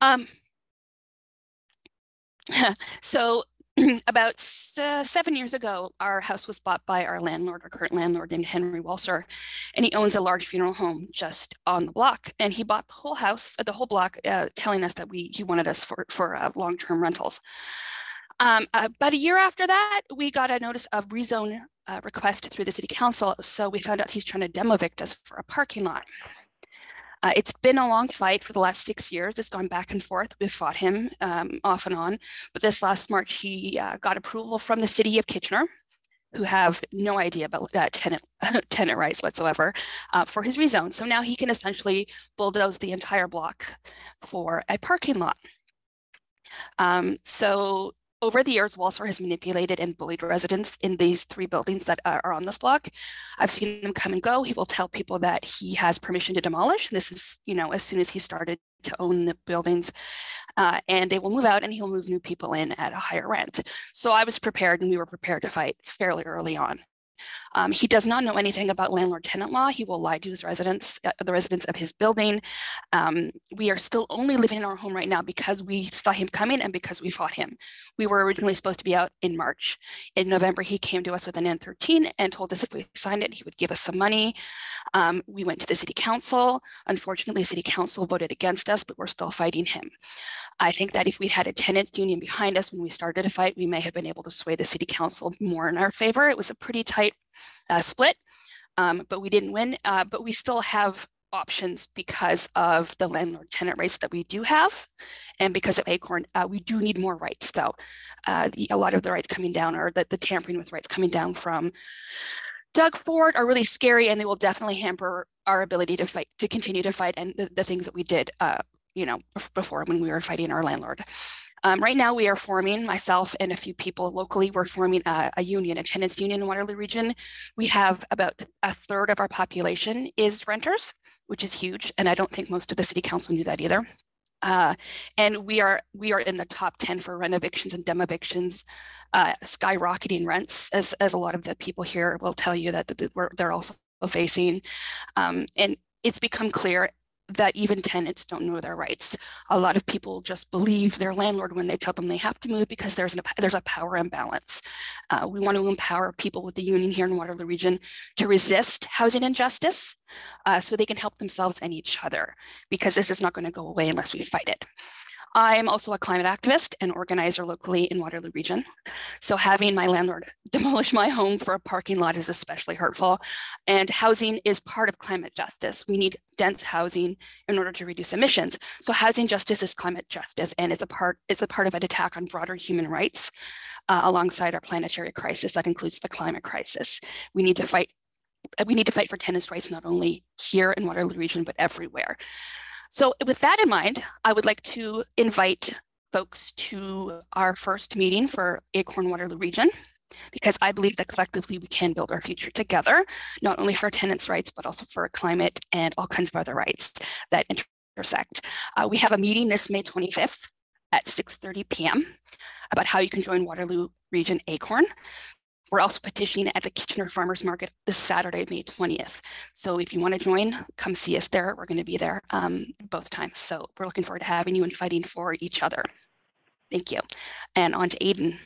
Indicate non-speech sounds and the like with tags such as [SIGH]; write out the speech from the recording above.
Um, [LAUGHS] so [CLEARS THROAT] about uh, seven years ago, our house was bought by our landlord, our current landlord named Henry Walser, and he owns a large funeral home just on the block. And he bought the whole house, uh, the whole block, uh, telling us that we he wanted us for for uh, long term rentals. Um, about a year after that, we got a notice of rezone uh, request through the city council. So we found out he's trying to demo evict us for a parking lot. Uh, it's been a long fight for the last six years. It's gone back and forth. We've fought him um, off and on. But this last March, he uh, got approval from the city of Kitchener, who have no idea about uh, tenant tenant rights whatsoever uh, for his rezone. So now he can essentially bulldoze the entire block for a parking lot. Um, so over the years, Walser has manipulated and bullied residents in these three buildings that are on this block. I've seen him come and go. He will tell people that he has permission to demolish. This is, you know, as soon as he started to own the buildings, uh, and they will move out and he'll move new people in at a higher rent. So I was prepared and we were prepared to fight fairly early on. Um, he does not know anything about landlord-tenant law. He will lie to his residents, uh, the residents of his building. Um, we are still only living in our home right now because we saw him coming and because we fought him. We were originally supposed to be out in March. In November, he came to us with an N13 and told us if we signed it, he would give us some money. Um, we went to the city council. Unfortunately, city council voted against us, but we're still fighting him. I think that if we had a tenants union behind us when we started a fight, we may have been able to sway the city council more in our favor. It was a pretty tight uh, split, um, but we didn't win. Uh, but we still have options because of the landlord tenant rights that we do have and because of acorn uh, we do need more rights though uh, the, a lot of the rights coming down or the, the tampering with rights coming down from doug ford are really scary and they will definitely hamper our ability to fight to continue to fight and the, the things that we did uh, you know before when we were fighting our landlord um, right now, we are forming, myself and a few people locally, we're forming a, a, union, a tenants union in Waterloo region. We have about a third of our population is renters, which is huge. And I don't think most of the city council knew that either. Uh, and we are we are in the top 10 for rent evictions and dem evictions, uh, skyrocketing rents, as, as a lot of the people here will tell you that they're also facing. Um, and it's become clear that even tenants don't know their rights. A lot of people just believe their landlord when they tell them they have to move because there's, an, there's a power imbalance. Uh, we want to empower people with the union here in Waterloo Region to resist housing injustice uh, so they can help themselves and each other because this is not going to go away unless we fight it. I'm also a climate activist and organizer locally in Waterloo Region. So having my landlord [LAUGHS] demolish my home for a parking lot is especially hurtful. And housing is part of climate justice. We need dense housing in order to reduce emissions. So housing justice is climate justice and it's a part, it's a part of an attack on broader human rights uh, alongside our planetary crisis that includes the climate crisis. We need to fight we need to fight for tenants' rights not only here in Waterloo Region, but everywhere. So with that in mind, I would like to invite folks to our first meeting for Acorn Waterloo Region because I believe that collectively we can build our future together, not only for tenants' rights, but also for climate and all kinds of other rights that intersect. Uh, we have a meeting this May 25th at 6.30 p.m. about how you can join Waterloo Region Acorn. We're also petitioning at the Kitchener Farmers Market this Saturday, May 20th. So if you want to join, come see us there. We're going to be there um, both times. So we're looking forward to having you and fighting for each other. Thank you. And on to Aiden.